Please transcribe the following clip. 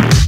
Yeah.